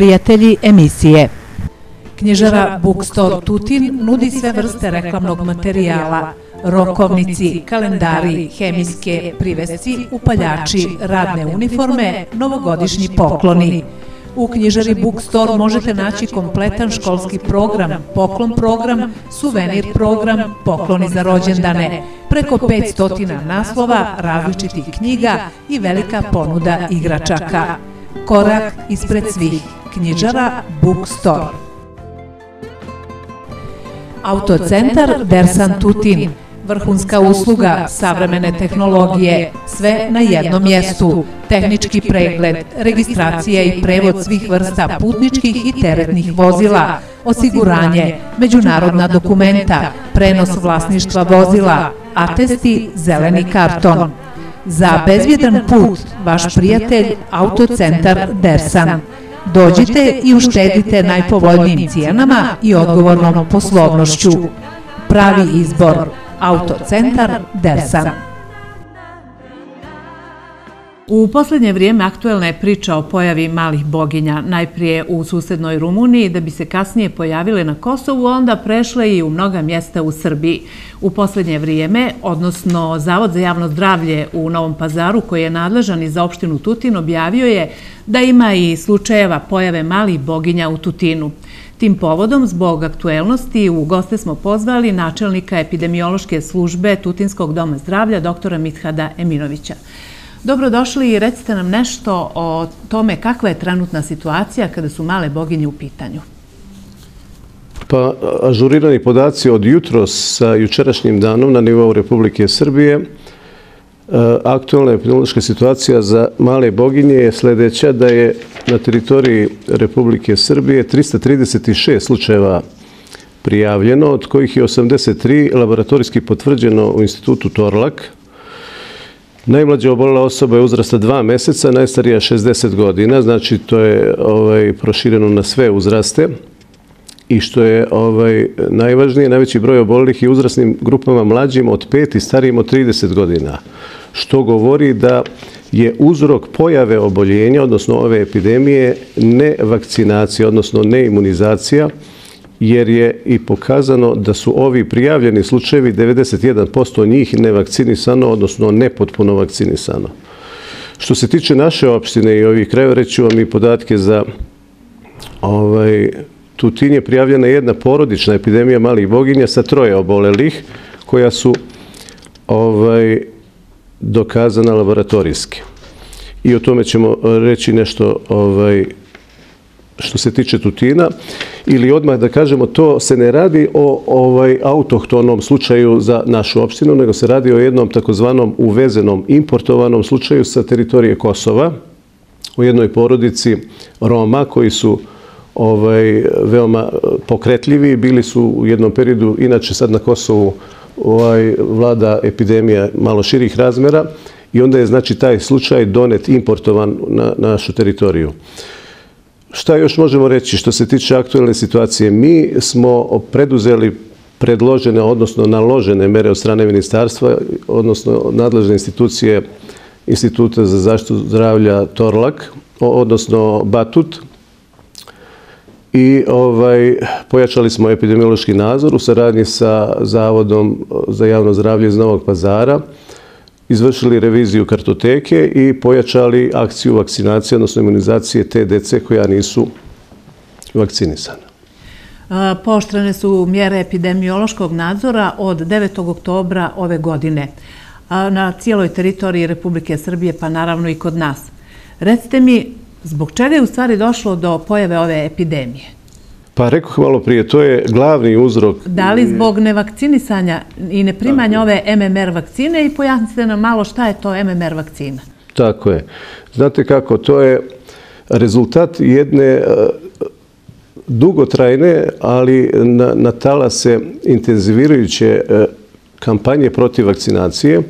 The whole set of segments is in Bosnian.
prijatelji emisije. Knjižara Bookstore Tutin nudi sve vrste reklamnog materijala, rokovnici, kalendari, hemijske, privesci, upaljači, radne uniforme, novogodišnji pokloni. U knjižari Bookstore možete naći kompletan školski program, poklon program, suvenir program, pokloni za rođendane, preko 500 naslova, različitih knjiga i velika ponuda igračaka. Korak ispred svih. Knjižara Bookstore. Autocentar Dersan Tutin. Vrhunska usluga, savremene tehnologije, sve na jednom mjestu, tehnički pregled, registracija i prevod svih vrsta putničkih i teretnih vozila, osiguranje, međunarodna dokumenta, prenos vlasništva vozila, atesti, zeleni karton. Za bezvjedan put, vaš prijatelj, Autocentar Dersan. Dođite i uštedite najpovoljnijim cijenama i odgovornom poslovnošću. Pravi izbor Autocentar Dersan. U posljednje vrijeme aktuelna je priča o pojavi malih boginja, najprije u susednoj Rumuniji, da bi se kasnije pojavile na Kosovu, onda prešle i u mnoga mjesta u Srbiji. U posljednje vrijeme, odnosno Zavod za javno zdravlje u Novom pazaru, koji je nadležan i za opštinu Tutin, objavio je da ima i slučajeva pojave malih boginja u Tutinu. Tim povodom, zbog aktuelnosti, u goste smo pozvali načelnika epidemiološke službe Tutinskog doma zdravlja, doktora Mithada Eminovića. Dobrodošli i recite nam nešto o tome kakva je trenutna situacija kada su male boginje u pitanju. Pa, ažurirani podaci od jutro sa jučerašnjim danom na nivou Republike Srbije e, aktualna epidemiološka situacija za male boginje je sljedeća da je na teritoriji Republike Srbije 336 slučajeva prijavljeno, od kojih je 83 laboratorijski potvrđeno u institutu Torlak. Najmlađa obolila osoba je uzrasta dva meseca, najstarija 60 godina, znači to je ovaj, prošireno na sve uzraste. I što je ovaj, najvažnije, najveći broj obolilih je uzrasnim grupama mlađim od 5 i starijim od 30 godina što govori da je uzrok pojave oboljenja, odnosno ove epidemije, ne vakcinacija, odnosno ne imunizacija, jer je i pokazano da su ovi prijavljeni slučajevi 91% njih nevakcinisano, odnosno nepotpuno vakcinisano. Što se tiče naše opštine i ovih krajeva, reću vam i podatke za ovaj, Tutin je prijavljena jedna porodična epidemija malih boginja sa troje obolelih, koja su ovaj, dokazana laboratorijski. I o tome ćemo reći nešto ovaj, što se tiče tutina. Ili odmah da kažemo, to se ne radi o ovaj autohtonom slučaju za našu opštinu, nego se radi o jednom takozvanom uvezenom, importovanom slučaju sa teritorije Kosova, u jednoj porodici Roma koji su ovaj, veoma pokretljivi, bili su u jednom periodu, inače sad na Kosovu, ovaj, vlada epidemija malo širih razmera i onda je znači taj slučaj donet, importovan na, na našu teritoriju. Šta još možemo reći što se tiče aktualne situacije? Mi smo preduzeli predložene, odnosno naložene mere od strane ministarstva, odnosno nadležne institucije Instituta za zaštitu zdravlja Torlak, odnosno Batut, I ovaj, pojačali smo epidemiološki nadzor u saradnji sa Zavodom za javno zdravlje iz Novog pazara, izvršili reviziju kartoteke i pojačali akciju vakcinacije, odnosno imunizacije te dece koja nisu vakcinisana. Poštrane su mjere epidemiološkog nadzora od 9. oktobra ove godine na cijeloj teritoriji Republike Srbije, pa naravno i kod nas. Recite mi, Zbog čega je u stvari došlo do pojave ove epidemije? Pa rekao malo prije, to je glavni uzrok. Da li zbog nevakcinisanja i neprimanja ove MMR vakcine i pojasnite nam malo šta je to MMR vakcina? Tako je. Znate kako, to je rezultat jedne e, dugotrajne, ali na, na tala se intenzivirajuće e, kampanje protiv vakcinacije,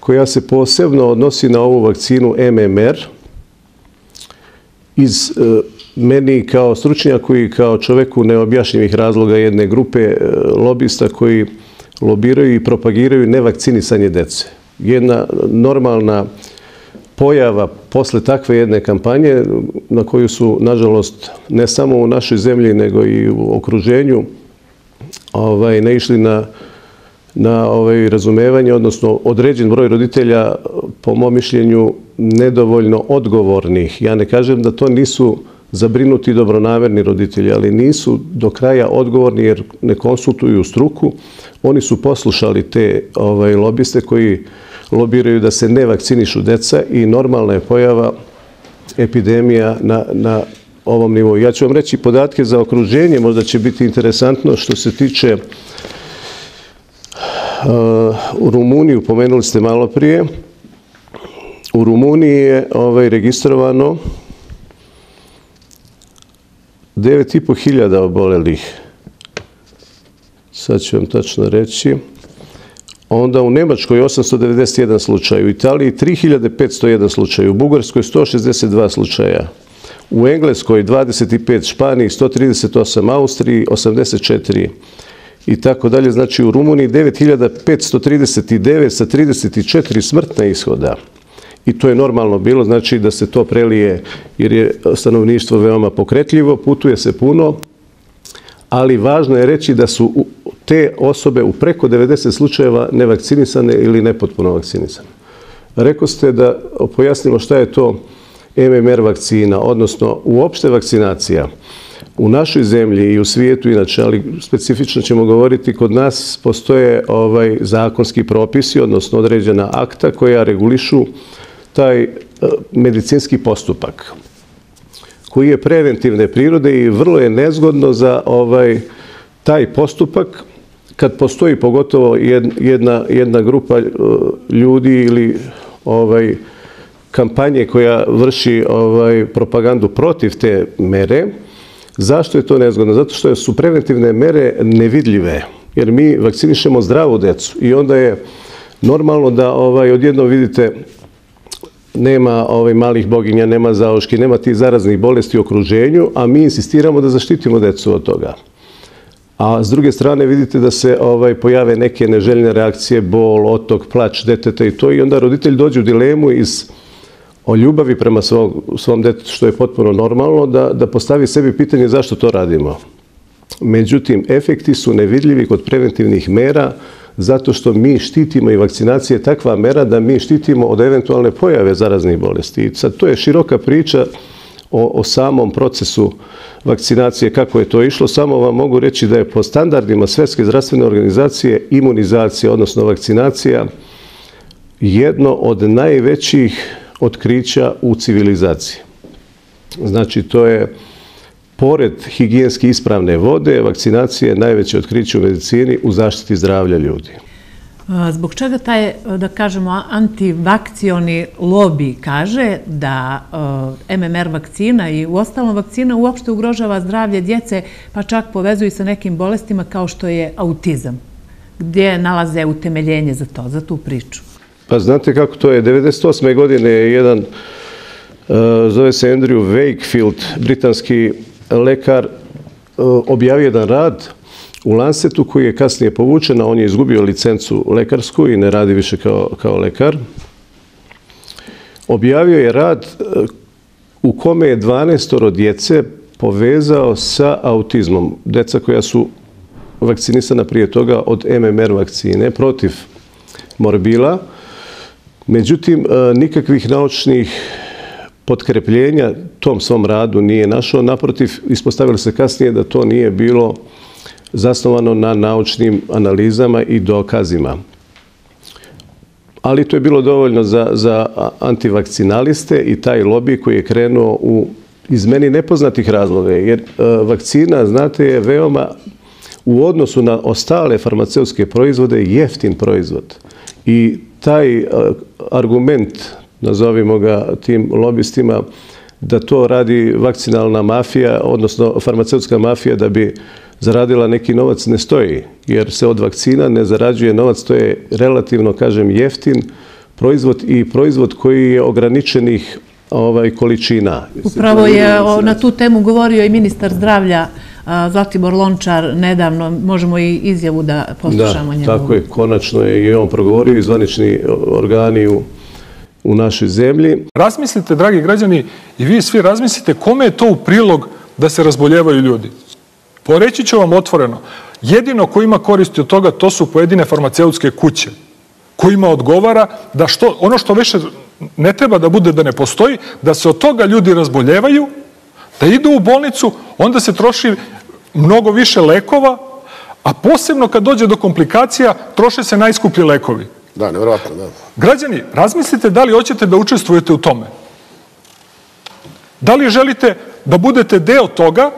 koja se posebno odnosi na ovu vakcinu MMR, iz e, meni kao stručnjaku i kao čoveku neobjašnjivih razloga jedne grupe e, lobista koji lobiraju i propagiraju nevakcinisanje dece. Jedna normalna pojava posle takve jedne kampanje na koju su, nažalost, ne samo u našoj zemlji, nego i u okruženju ovaj, ne išli na, na ovaj, razumevanje, odnosno određen broj roditelja, po mom mišljenju, nedovoljno odgovornih. Ja ne kažem da to nisu zabrinuti dobronaverni roditelji, ali nisu do kraja odgovorni jer ne konsultuju struku. Oni su poslušali te ovaj, lobiste koji lobiraju da se ne vakcinišu deca i normalna je pojava epidemija na, na ovom nivou. Ja ću vam reći podatke za okruženje, možda će biti interesantno što se tiče uh, u Rumuniju, pomenuli ste malo prije, u Rumuniji je ovaj, registrovano 9,5 hiljada obolelih. Sad ću vam tačno reći. Onda u Nemačkoj 891 slučaj, u Italiji 3501 slučaj, u Bugarskoj 162 slučaja, u Engleskoj 25, Španiji 138, Austriji 84 i tako dalje. Znači u Rumuniji 9539 sa 34 smrtna ishoda. I to je normalno bilo, znači da se to prelije jer je stanovništvo veoma pokretljivo, putuje se puno, ali važno je reći da su te osobe u preko 90 slučajeva nevakcinisane ili nepotpuno vakcinisane. Rekao ste da pojasnimo šta je to MMR vakcina, odnosno uopšte vakcinacija. U našoj zemlji i u svijetu inače, ali specifično ćemo govoriti, kod nas postoje ovaj zakonski propisi, odnosno određena akta koja regulišu taj e, medicinski postupak koji je preventivne prirode i vrlo je nezgodno za ovaj taj postupak kad postoji pogotovo jedna, jedna grupa e, ljudi ili ovaj kampanje koja vrši ovaj propagandu protiv te mere. Zašto je to nezgodno? Zato što su preventivne mere nevidljive. Jer mi vakcinišemo zdravu decu i onda je normalno da ovaj odjedno vidite nema ovaj malih boginja, nema zaoški, nema tih zaraznih bolesti u okruženju, a mi insistiramo da zaštitimo decu od toga. A s druge strane vidite da se ovaj pojave neke neželjene reakcije, bol, otok, plać deteta i to i onda roditelj dođe u dilemu iz o ljubavi prema svom, svom detetu, što je potpuno normalno, da, da postavi sebi pitanje zašto to radimo. Međutim, efekti su nevidljivi kod preventivnih mera, zato što mi štitimo i vakcinacija je takva mera da mi štitimo od eventualne pojave zaraznih bolesti. I sad to je široka priča o, o samom procesu vakcinacije, kako je to išlo. Samo vam mogu reći da je po standardima Svetske zdravstvene organizacije imunizacija, odnosno vakcinacija, jedno od najvećih otkrića u civilizaciji. Znači, to je pored higijenski ispravne vode, vakcinacija je najveće otkriće u medicini u zaštiti zdravlja ljudi. Zbog čega taj, da kažemo, antivakcioni lobby kaže da MMR vakcina i u ostalom vakcina uopšte ugrožava zdravlje djece, pa čak povezuju sa nekim bolestima kao što je autizam? Gdje nalaze utemeljenje za to, za tu priču? Pa znate kako to je? 1998. godine je jedan, zove se Andrew Wakefield, britanski lekar e, objavio jedan rad u Lancetu koji je kasnije povučen, a on je izgubio licencu lekarsku i ne radi više kao, kao lekar. Objavio je rad e, u kome je 12 djece povezao sa autizmom. Deca koja su vakcinisana prije toga od MMR vakcine protiv morbila. Međutim, e, nikakvih naučnih potkrepljenja tom svom radu nije našao. Naprotiv, ispostavilo se kasnije da to nije bilo zasnovano na naučnim analizama i dokazima. Ali to je bilo dovoljno za, za antivakcinaliste i taj lobby koji je krenuo u iz meni nepoznatih razloga. Jer e, vakcina, znate, je veoma u odnosu na ostale farmaceutske proizvode jeftin proizvod. I taj e, argument nazovimo ga tim lobistima, da to radi vakcinalna mafija, odnosno farmaceutska mafija da bi zaradila neki novac, ne stoji. Jer se od vakcina ne zarađuje novac, to je relativno, kažem, jeftin proizvod i proizvod koji je ograničenih ovaj, količina. Upravo je na tu temu govorio i ministar zdravlja Zlatibor Lončar nedavno, možemo i izjavu da poslušamo njegovu. Da, tako je, konačno je i on progovorio i zvanični organi u u našoj zemlji. Razmislite, dragi građani, i vi svi razmislite kome je to u prilog da se razboljevaju ljudi. Poreći ću vam otvoreno, jedino ko ima koristi od toga, to su pojedine farmaceutske kuće, kojima odgovara da što, ono što više ne treba da bude da ne postoji, da se od toga ljudi razboljevaju, da idu u bolnicu, onda se troši mnogo više lekova, a posebno kad dođe do komplikacija, troše se najskuplji lekovi. Da, nevjerojatno, da. Građani, razmislite da li hoćete da učestvujete u tome. Da li želite da budete deo toga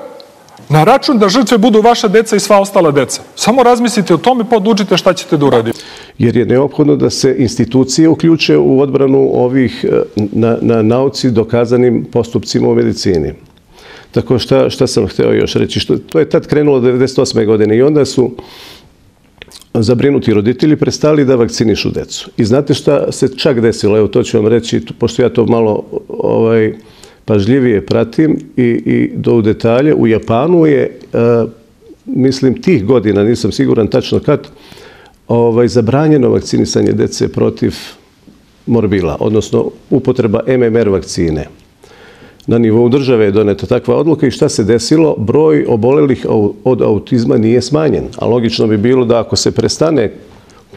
na račun da žrtve budu vaša deca i sva ostala deca. Samo razmislite o tome pa odlučite šta ćete da uradite. Jer je neophodno da se institucije uključe u odbranu ovih eh, na, na nauci dokazanim postupcima u medicini. Tako šta, šta sam hteo još reći? Što, to je tad krenulo 1998. godine i onda su zabrinuti roditelji prestali da vakcinišu decu. I znate šta se čak desilo? Evo to ću vam reći, pošto ja to malo ovaj, pažljivije pratim i, i do u detalje. U Japanu je, e, mislim, tih godina, nisam siguran tačno kad, ovaj, zabranjeno vakcinisanje dece protiv morbila, odnosno upotreba MMR vakcine. Na nivou države je doneta takva odluka i šta se desilo? Broj obolelih od autizma nije smanjen. A logično bi bilo da ako se prestane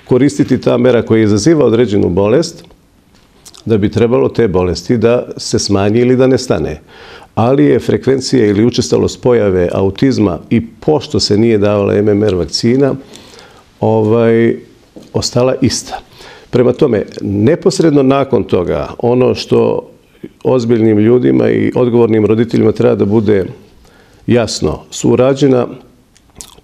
koristiti ta mera koja izaziva određenu bolest, da bi trebalo te bolesti da se smanji ili da ne stane. Ali je frekvencija ili učestalost pojave autizma i pošto se nije davala MMR vakcina, ovaj, ostala ista. Prema tome, neposredno nakon toga, ono što ozbiljnim ljudima i odgovornim roditeljima treba da bude jasno, su urađena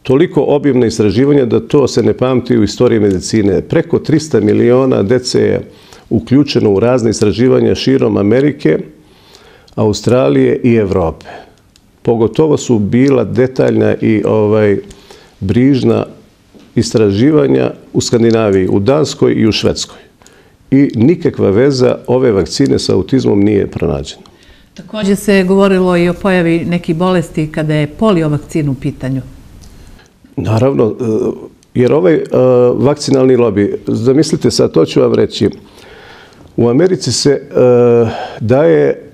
toliko objemna istraživanja da to se ne pamti u istoriji medicine. Preko 300 miliona dece je uključeno u razne istraživanja širom Amerike, Australije i Evrope. Pogotovo su bila detaljna i ovaj brižna istraživanja u Skandinaviji, u Danskoj i u Švedskoj. I nikakva veza ove vakcine sa autizmom nije pronađena. Također se govorilo i o pojavi nekih bolesti kada je polio vakcinu u pitanju. Naravno, e, jer ovaj e, vakcinalni lobby, zamislite sad, to ću vam reći, U Americi se e, daje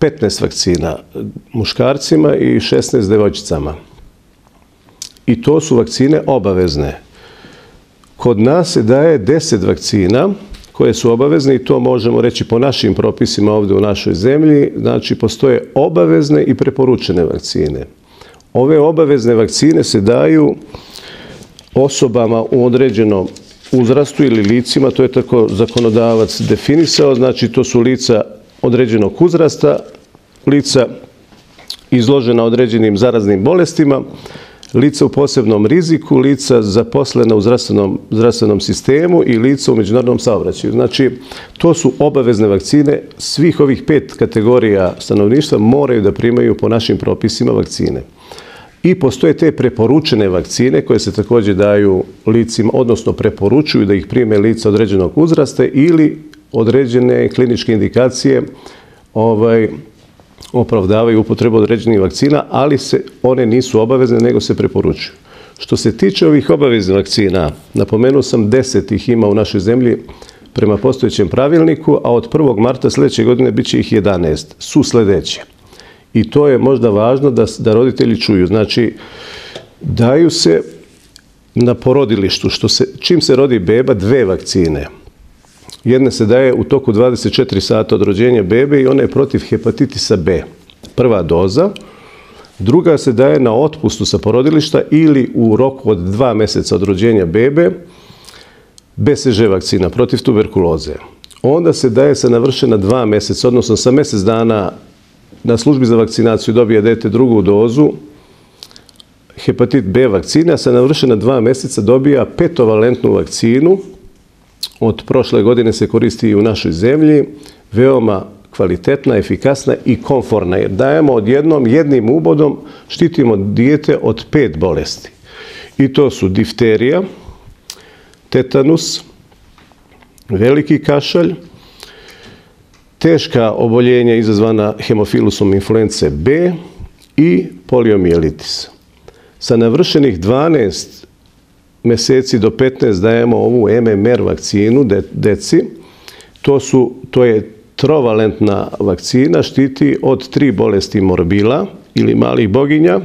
15 vakcina muškarcima i 16 devojčicama. I to su vakcine obavezne. Kod nas se daje 10 vakcina koje su obavezne i to možemo reći po našim propisima ovdje u našoj zemlji. Znači, postoje obavezne i preporučene vakcine. Ove obavezne vakcine se daju osobama u određenom uzrastu ili licima, to je tako zakonodavac definisao, znači to su lica određenog uzrasta, lica izložena određenim zaraznim bolestima, lica u posebnom riziku, lica zaposlena u zdravstvenom, zdravstvenom sistemu i lica u međunarodnom saobraćaju. Znači, to su obavezne vakcine. Svih ovih pet kategorija stanovništva moraju da primaju po našim propisima vakcine. I postoje te preporučene vakcine koje se također daju licima, odnosno preporučuju da ih prime lica određenog uzrasta ili određene kliničke indikacije ovaj, opravdavaju upotrebu određenih vakcina, ali se one nisu obavezne, nego se preporučuju. Što se tiče ovih obaveznih vakcina, napomenuo sam deset ih ima u našoj zemlji prema postojećem pravilniku, a od 1. marta sljedeće godine bit će ih 11. Su sljedeće. I to je možda važno da, da roditelji čuju. Znači, daju se na porodilištu, što se, čim se rodi beba, dve vakcine. Jedna se daje u toku 24 sata od rođenja bebe i ona je protiv hepatitisa B. Prva doza. Druga se daje na otpustu sa porodilišta ili u roku od dva meseca od rođenja bebe BCG vakcina protiv tuberkuloze. Onda se daje sa navršena dva meseca, odnosno sa mesec dana na službi za vakcinaciju dobije dete drugu dozu hepatit B vakcina, sa navršena dva mjeseca dobija petovalentnu vakcinu. Od prošle godine se koristi i u našoj zemlji. Veoma kvalitetna, efikasna i konforna. Jer dajemo odjednom jednim ubodom, štitimo dijete od pet bolesti. I to su difterija, tetanus, veliki kašalj, teška oboljenja izazvana hemofilusom influence B i poliomijelitis. Sa navršenih 12 meseci do 15 dajemo ovu MMR vakcinu deci To, su, to je trovalentna vakcina, štiti od tri bolesti morbila ili malih boginja,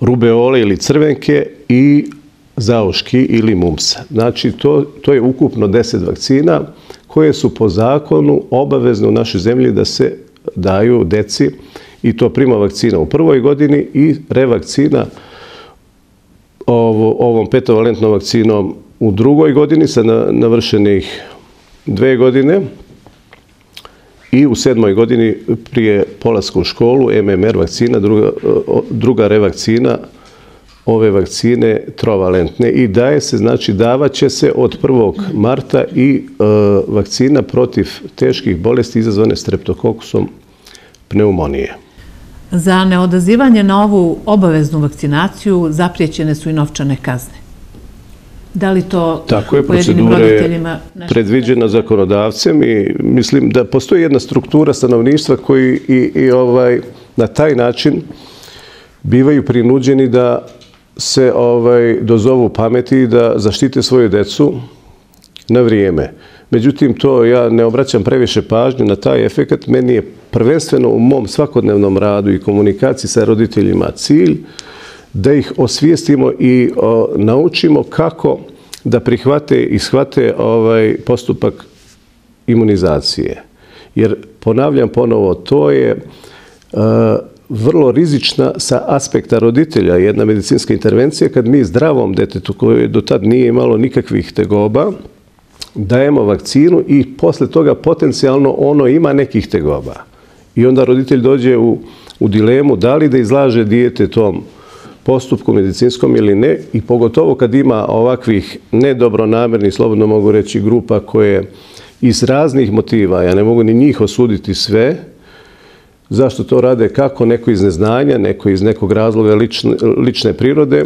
rubeole ili crvenke i zaoški ili mumsa. Znači, to, to je ukupno 10 vakcina koje su po zakonu obavezne u našoj zemlji da se daju deci i to prima vakcina u prvoj godini i revakcina ovo, ovom petovalentnom vakcinom u drugoj godini sa navršenih dve godine i u sedmoj godini prije polaska u školu MMR vakcina, druga, druga revakcina ove vakcine trovalentne i daje se, znači davaće se od 1. marta i e, vakcina protiv teških bolesti izazvane streptokokusom pneumonije. Za neodazivanje na ovu obaveznu vakcinaciju zaprijećene su i novčane kazne. Da li to Tako je, procedura je predviđena zakonodavcem i mislim da postoji jedna struktura stanovništva koji i, i ovaj, na taj način bivaju prinuđeni da se ovaj dozovu pameti da zaštite svoju decu na vrijeme. Međutim, to ja ne obraćam previše pažnju na taj efekt. Meni je prvenstveno u mom svakodnevnom radu i komunikaciji sa roditeljima cilj da ih osvijestimo i o, naučimo kako da prihvate i shvate ovaj postupak imunizacije. Jer, ponavljam ponovo, to je uh, vrlo rizična sa aspekta roditelja jedna medicinska intervencija kad mi zdravom detetu koje do tad nije imalo nikakvih tegoba dajemo vakcinu i posle toga potencijalno ono ima nekih tegoba. I onda roditelj dođe u, u dilemu da li da izlaže dijete tom postupku medicinskom ili ne i pogotovo kad ima ovakvih nedobronamernih, slobodno mogu reći, grupa koje iz raznih motiva, ja ne mogu ni njih osuditi sve, Zašto to rade? Kako? Neko iz neznanja, neko iz nekog razloga lične, lične prirode.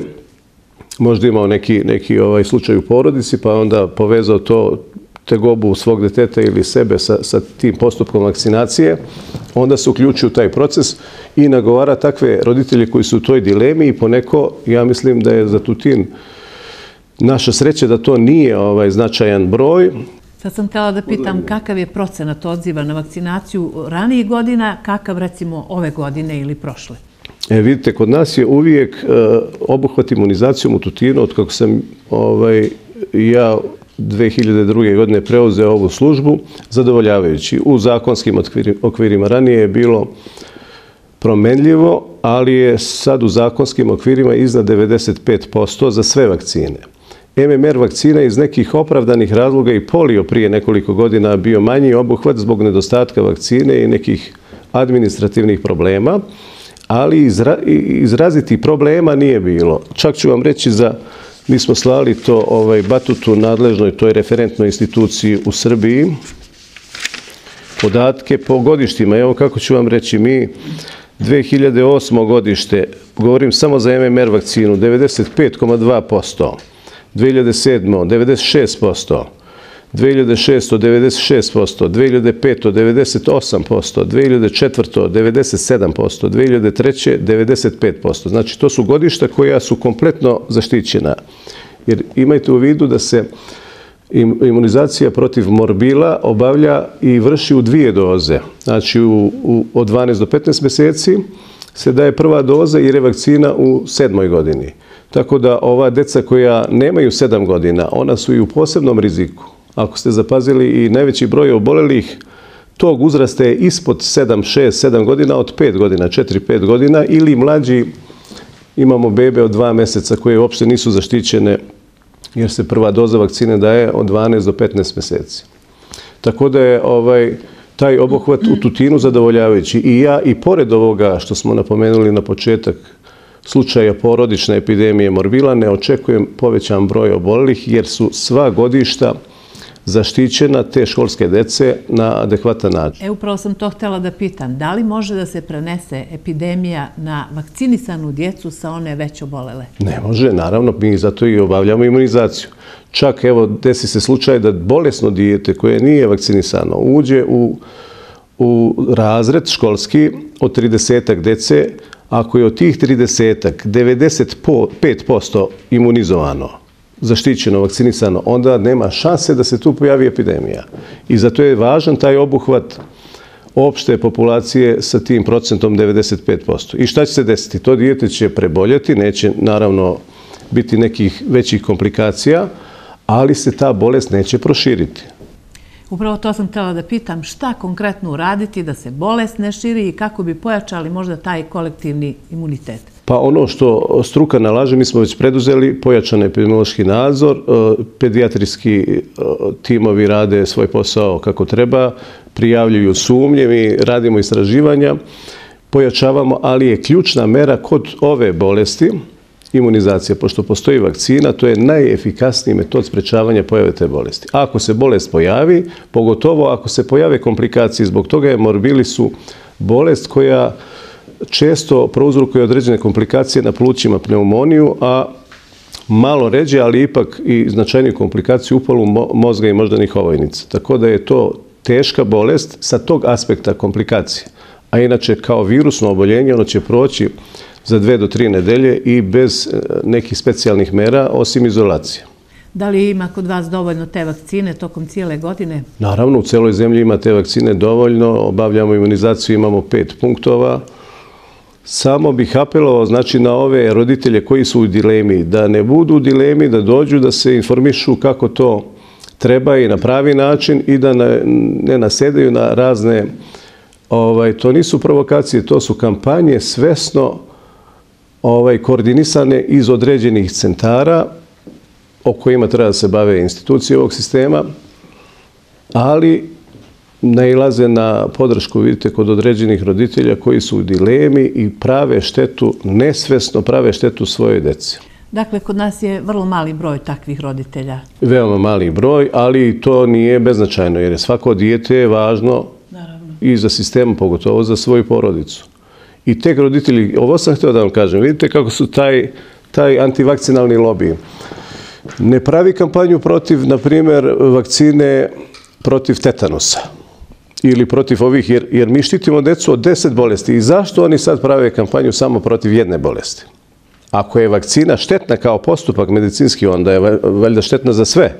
Možda imao neki, neki ovaj slučaj u porodici, pa onda povezao to tegobu svog deteta ili sebe sa, sa tim postupkom vakcinacije. Onda se uključuju u taj proces i nagovara takve roditelje koji su u toj dilemi i poneko, ja mislim da je za Tutin naša sreća da to nije ovaj značajan broj, Sad sam htjela da pitam kakav je procenat odziva na vakcinaciju ranijih godina, kakav recimo ove godine ili prošle? E, vidite, kod nas je uvijek uh, obuhvat imunizacijom u Tutinu, od kako sam ovaj, ja 2002. godine preuzeo ovu službu, zadovoljavajući. U zakonskim okvirima ranije je bilo promenljivo, ali je sad u zakonskim okvirima iznad 95% za sve vakcine. MMR vakcina iz nekih opravdanih razloga i polio prije nekoliko godina bio manji obuhvat zbog nedostatka vakcine i nekih administrativnih problema, ali izra, izraziti problema nije bilo. Čak ću vam reći za, mi smo slali to ovaj, batutu nadležnoj toj referentnoj instituciji u Srbiji, podatke po godištima. Evo kako ću vam reći, mi 2008. godište, govorim samo za MMR vakcinu, 95,2%, 2007. 96%, 2006. 96%, 2005. 98%, 2004. 97%, 2003. 95%. Znači, to su godišta koja su kompletno zaštićena. Jer imajte u vidu da se imunizacija protiv morbila obavlja i vrši u dvije doze. Znači, u, u, od 12 do 15 mjeseci se daje prva doza i revakcina u sedmoj godini. Tako da ova deca koja nemaju sedam godina, ona su i u posebnom riziku. Ako ste zapazili i najveći broj obolelih, tog uzrasta je ispod 7, 6, 7 godina, od 5 godina, 4, 5 godina, ili mlađi imamo bebe od 2 meseca koje uopšte nisu zaštićene jer se prva doza vakcine daje od 12 do 15 meseci. Tako da je ovaj, taj obuhvat u tutinu zadovoljavajući. I ja, i pored ovoga što smo napomenuli na početak slučaja porodične epidemije morbila ne očekujem povećan broj obolelih jer su sva godišta zaštićena te školske dece na adekvatan način. E, upravo sam to htjela da pitam. Da li može da se prenese epidemija na vakcinisanu djecu sa one već obolele? Ne može, naravno. Mi zato i obavljamo imunizaciju. Čak, evo, desi se slučaj da bolesno dijete koje nije vakcinisano uđe u, u razred školski od 30 dece, ako je od tih 30-ak 95% imunizovano, zaštićeno, vakcinisano, onda nema šanse da se tu pojavi epidemija. I zato je važan taj obuhvat opšte populacije sa tim procentom 95%. I šta će se desiti? To dijete će preboljeti, neće naravno biti nekih većih komplikacija, ali se ta bolest neće proširiti. Upravo to sam htjela da pitam šta konkretno uraditi da se bolest ne širi i kako bi pojačali možda taj kolektivni imunitet. Pa ono što struka nalaže, mi smo već preduzeli pojačan epidemiološki nadzor, e, pedijatrijski e, timovi rade svoj posao kako treba, prijavljuju sumnje, mi radimo istraživanja, pojačavamo, ali je ključna mera kod ove bolesti, imunizacija, pošto postoji vakcina, to je najefikasniji metod sprečavanja pojave te bolesti. Ako se bolest pojavi, pogotovo ako se pojave komplikacije, zbog toga je morbili su bolest koja često prouzrukuje određene komplikacije na plućima pneumoniju, a malo ređe, ali ipak i značajniju komplikaciju upalu mozga i moždanih ovojnica. Tako da je to teška bolest sa tog aspekta komplikacije. A inače, kao virusno oboljenje, ono će proći za dve do tri nedelje i bez e, nekih specijalnih mera, osim izolacije. Da li ima kod vas dovoljno te vakcine tokom cijele godine? Naravno, u celoj zemlji ima te vakcine dovoljno. Obavljamo imunizaciju, imamo pet punktova. Samo bih apelovao znači, na ove roditelje koji su u dilemi, da ne budu u dilemi, da dođu, da se informišu kako to treba i na pravi način i da ne nasedaju na razne... Ovaj, to nisu provokacije, to su kampanje svesno ovaj, koordinisane iz određenih centara o kojima treba da se bave institucije ovog sistema, ali nailaze na podršku, vidite, kod određenih roditelja koji su u dilemi i prave štetu, nesvesno prave štetu svojoj deci. Dakle, kod nas je vrlo mali broj takvih roditelja. Veoma mali broj, ali to nije beznačajno, jer je svako dijete važno Naravno. i za sistem, pogotovo za svoju porodicu. I tek roditelji, ovo sam htio da vam kažem, vidite kako su taj, taj antivakcinalni lobby. Ne pravi kampanju protiv, na primjer, vakcine protiv tetanusa ili protiv ovih, jer, jer mi štitimo decu od deset bolesti. I zašto oni sad prave kampanju samo protiv jedne bolesti? Ako je vakcina štetna kao postupak medicinski, onda je valjda štetna za sve.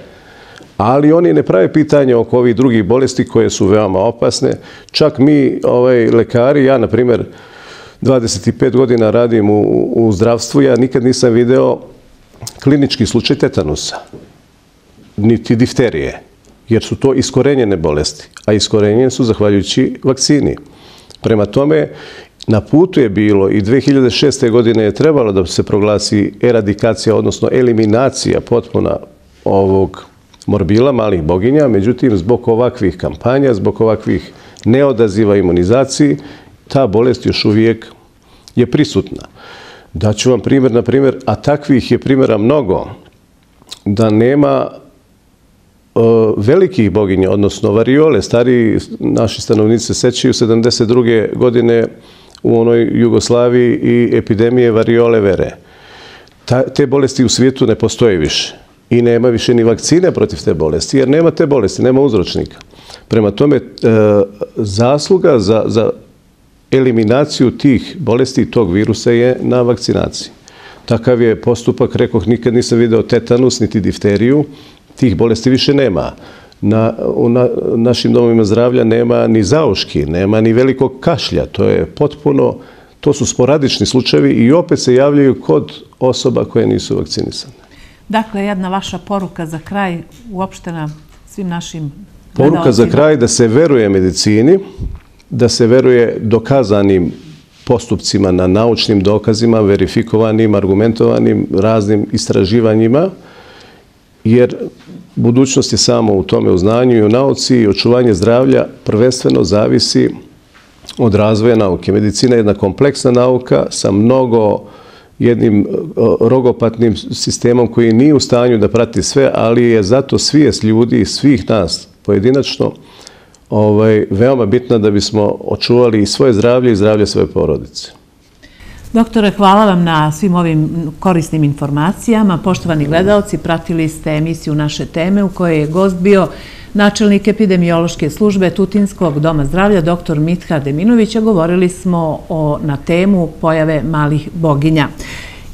Ali oni ne prave pitanje oko ovih drugih bolesti koje su veoma opasne. Čak mi, ovaj, lekari, ja, na primjer, 25 godina radim u, u zdravstvu, ja nikad nisam video klinički slučaj tetanusa, niti difterije, jer su to iskorenjene bolesti, a iskorenjene su zahvaljujući vakcini. Prema tome, na putu je bilo i 2006. godine je trebalo da se proglasi eradikacija, odnosno eliminacija potpuna ovog morbila, malih boginja, međutim, zbog ovakvih kampanja, zbog ovakvih neodaziva imunizaciji, ta bolest još uvijek je prisutna. Daću vam primjer, na primjer, a takvih je primjera mnogo, da nema velikih boginja, odnosno variole, stari naši stanovnici se sećaju 72. godine u onoj Jugoslaviji i epidemije variole vere. Ta, te bolesti u svijetu ne postoje više i nema više ni vakcine protiv te bolesti, jer nema te bolesti, nema uzročnika. Prema tome, e, zasluga za, za eliminaciju tih bolesti i tog virusa je na vakcinaciji. Takav je postupak, rekoh, nikad nisam video tetanus niti difteriju, tih bolesti više nema. Na, u na, našim domovima zdravlja nema ni zauški, nema ni velikog kašlja. To je potpuno, to su sporadični slučajevi i opet se javljaju kod osoba koje nisu vakcinisane. Dakle, jedna vaša poruka za kraj uopšte na svim našim Poruka za kraj da se veruje medicini, da se veruje dokazanim postupcima na naučnim dokazima, verifikovanim, argumentovanim, raznim istraživanjima, jer budućnost je samo u tome u znanju i u nauci i očuvanje zdravlja prvenstveno zavisi od razvoja nauke. Medicina je jedna kompleksna nauka sa mnogo jednim e, rogopatnim sistemom koji nije u stanju da prati sve, ali je zato svijest ljudi i svih nas pojedinačno ovaj, veoma bitna da bismo očuvali i svoje zdravlje i zdravlje svoje porodice. Doktore, hvala vam na svim ovim korisnim informacijama. Poštovani gledalci, pratili ste emisiju naše teme u kojoj je gost bio načelnik epidemiološke službe Tutinskog doma zdravlja, dr. Mitha Deminovića. Govorili smo o, na temu pojave malih boginja.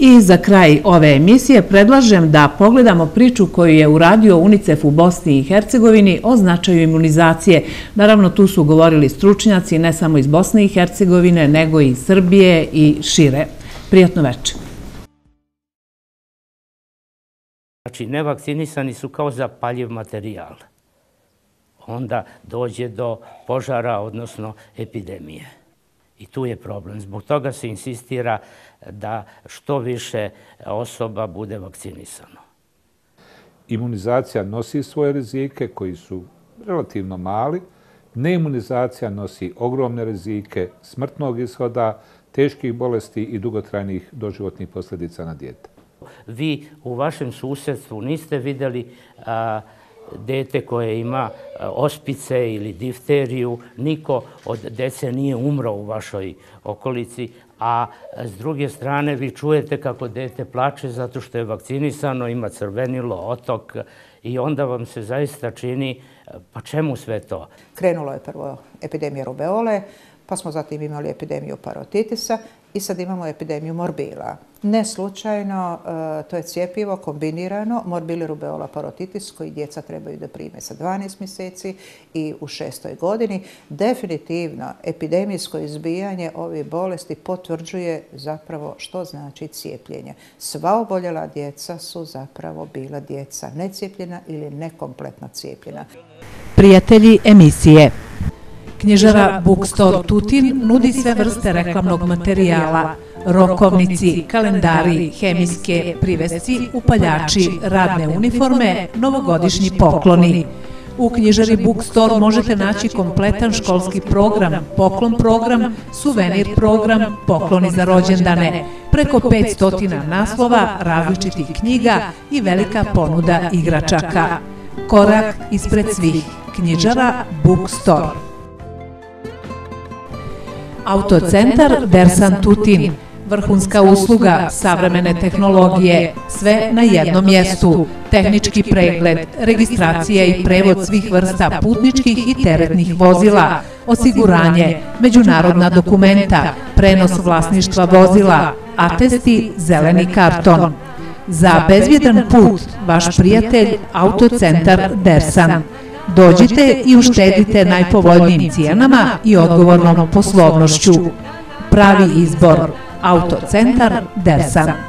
I za kraj ove emisije predlažem da pogledamo priču koju je uradio UNICEF u Bosni i Hercegovini o značaju imunizacije. Naravno, tu su govorili stručnjaci ne samo iz Bosne i Hercegovine, nego i Srbije i šire. Prijatno večer. Znači, nevakcinisani su kao zapaljiv materijal. Onda dođe do požara, odnosno epidemije. I tu je problem. Zbog toga se insistira da što više osoba bude vakcinisano. Imunizacija nosi svoje rizike koji su relativno mali. Neimunizacija nosi ogromne rizike smrtnog ishoda, teških bolesti i dugotrajnih doživotnih posljedica na djete. Vi u vašem susjedstvu niste vidjeli dete koje ima e, ospice ili difteriju, niko od dece nije umro u vašoj okolici, a e, s druge strane vi čujete kako dete plače zato što je vakcinisano, ima crvenilo, otok i onda vam se zaista čini e, pa čemu sve to? Krenulo je prvo epidemija rubeole, pa smo zatim imali epidemiju parotitisa i sad imamo epidemiju morbila. Ne slučajno, e, to je cijepivo kombinirano, morbili rubeola parotitis koji djeca trebaju da prime sa 12 mjeseci i u šestoj godini. Definitivno, epidemijsko izbijanje ove bolesti potvrđuje zapravo što znači cijepljenje. Sva oboljela djeca su zapravo bila djeca necijepljena ili nekompletno cijepljena. Prijatelji emisije Knježara Bookstore Tutin nudi sve vrste reklamnog materijala, rokovnici, kalendari, hemijske privesci, upaljači, radne uniforme, novogodišnji pokloni. U knjižari Bookstore možete naći kompletan školski program, poklon program, suvenir program, pokloni za rođendane, preko 500 naslova, različitih knjiga i velika ponuda igračaka. Korak ispred svih. Knjižara Bookstore. Autocentar Dersan Tutin. Vrhunska usluga, savremene tehnologije, sve na jednom mjestu. Tehnički pregled, registracija i prevod svih vrsta putničkih i teretnih vozila, osiguranje, međunarodna dokumenta, prenos vlasništva vozila, atesti, zeleni karton. Za bezvjedan put, vaš prijatelj, Autocentar Dersan. Dođite i uštedite najpovoljnijim cijenama i odgovornom poslovnošću. Pravi izbor. Autocentar Dersan.